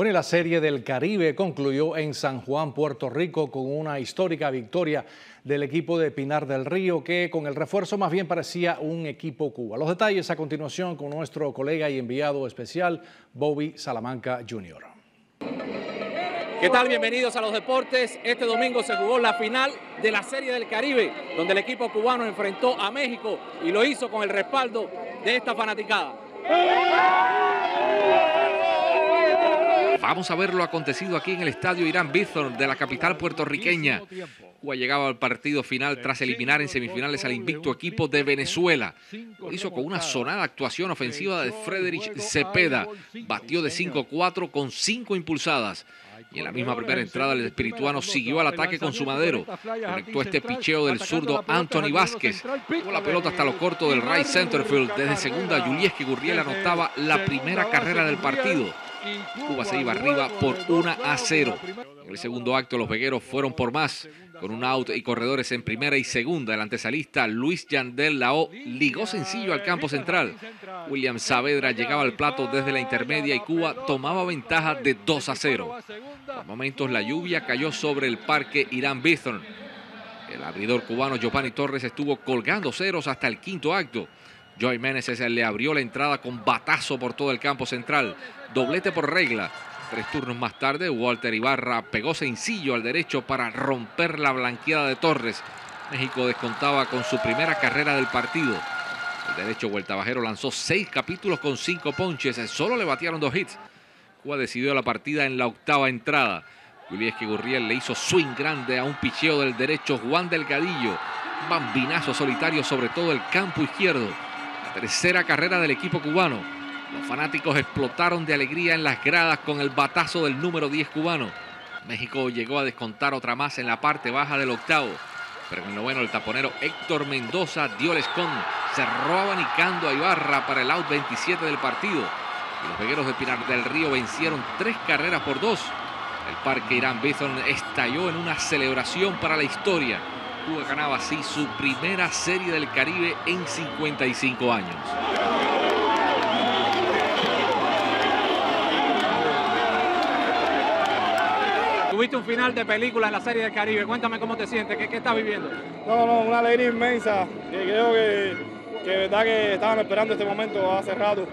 Bueno, y la Serie del Caribe concluyó en San Juan, Puerto Rico, con una histórica victoria del equipo de Pinar del Río, que con el refuerzo más bien parecía un equipo Cuba. Los detalles a continuación con nuestro colega y enviado especial, Bobby Salamanca Jr. ¿Qué tal? Bienvenidos a los deportes. Este domingo se jugó la final de la Serie del Caribe, donde el equipo cubano enfrentó a México y lo hizo con el respaldo de esta fanaticada. Vamos a ver lo acontecido aquí en el estadio Irán Bithorn de la capital puertorriqueña. Cuba llegaba al partido final tras eliminar en semifinales al invicto equipo de Venezuela. Lo hizo con una sonada actuación ofensiva de Frederich Cepeda. Batió de 5-4 con 5 impulsadas. Y en la misma primera entrada el espirituano siguió al ataque con su madero. Conectó este picheo del zurdo Anthony Vázquez. Tuvo la pelota hasta lo corto del right centerfield. Desde segunda, Julieski Gurriel anotaba la primera carrera del partido. Cuba se iba arriba por 1 a 0. En el segundo acto los vegueros fueron por más. Con un out y corredores en primera y segunda, el antesalista Luis Yandel Lao ligó sencillo al campo central. William Saavedra llegaba al plato desde la intermedia y Cuba tomaba ventaja de 2 a 0. Por momentos la lluvia cayó sobre el parque Irán Bithorn. El abridor cubano Giovanni Torres estuvo colgando ceros hasta el quinto acto. Joy Meneses le abrió la entrada con batazo por todo el campo central. Doblete por regla. Tres turnos más tarde, Walter Ibarra pegó sencillo al derecho para romper la blanqueada de Torres. México descontaba con su primera carrera del partido. El derecho Vuelta Bajero lanzó seis capítulos con cinco ponches. Solo le batearon dos hits. Cuba decidió la partida en la octava entrada. Julieski Gurriel le hizo swing grande a un picheo del derecho Juan Delgadillo. Bambinazo solitario sobre todo el campo izquierdo tercera carrera del equipo cubano. Los fanáticos explotaron de alegría en las gradas con el batazo del número 10 cubano. México llegó a descontar otra más en la parte baja del octavo. Pero en el noveno el taponero Héctor Mendoza dio el escon. Cerró abanicando a Ibarra para el out 27 del partido. Y los vegueros de Pinar del Río vencieron tres carreras por dos. El parque Irán Bithorn estalló en una celebración para la historia. Cuba ganaba así su primera serie del Caribe en 55 años. Tuviste un final de película en la serie del Caribe. Cuéntame cómo te sientes, qué, estás viviendo. No, no, una alegría inmensa. Que creo que, que verdad que estaban esperando este momento hace rato.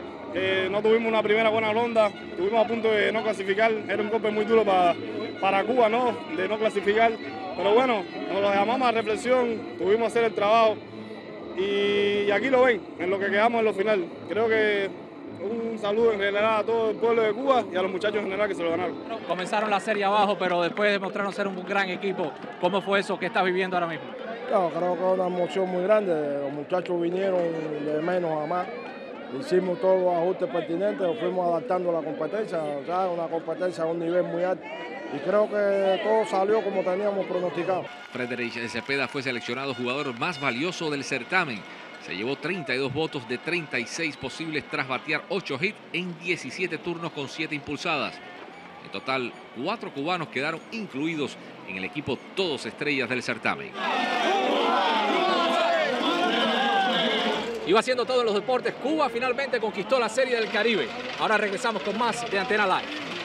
no tuvimos una primera buena ronda, estuvimos a punto de no clasificar. Era un golpe muy duro para, para Cuba, ¿no? De no clasificar pero bueno, nos lo llamamos a reflexión, tuvimos que hacer el trabajo y aquí lo ven, en lo que quedamos en lo final. Creo que un saludo en general a todo el pueblo de Cuba y a los muchachos en general que se lo ganaron. Comenzaron la serie abajo, pero después demostraron ser un gran equipo. ¿Cómo fue eso que estás viviendo ahora mismo? creo que es una emoción muy grande. Los muchachos vinieron de menos a más. Hicimos todos los ajustes pertinentes, nos fuimos adaptando a la competencia. O sea, una competencia a un nivel muy alto y creo que todo salió como teníamos pronosticado. Frederic Cepeda fue seleccionado jugador más valioso del certamen. Se llevó 32 votos de 36 posibles tras batear 8 hits en 17 turnos con 7 impulsadas. En total, 4 cubanos quedaron incluidos en el equipo todos estrellas del certamen. Iba haciendo todo en los deportes. Cuba finalmente conquistó la Serie del Caribe. Ahora regresamos con más de Antena Live.